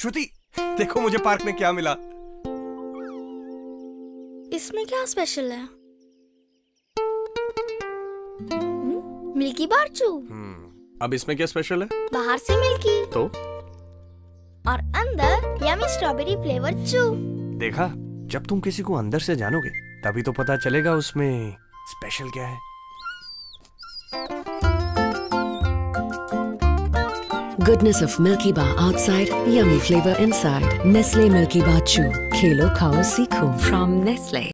श्रुति देखो मुझे पार्क में क्या मिला। इसमें क्या स्पेशल है? हम्म, मिल्की बार चू। हम्म, अब इसमें क्या स्पेशल है? बाहर से मिल्की। तो? और अंदर यमी स्ट्रॉबेरी फ्लेवर चू। देखा जब तुम किसी को अंदर से जानोगे तभी तो पता चलेगा उसमें स्पेशल क्या है। Goodness of Milky Bar outside, yummy flavor inside. Nestle Milky Bar Chew. Khelo khao seekho. From Nestle.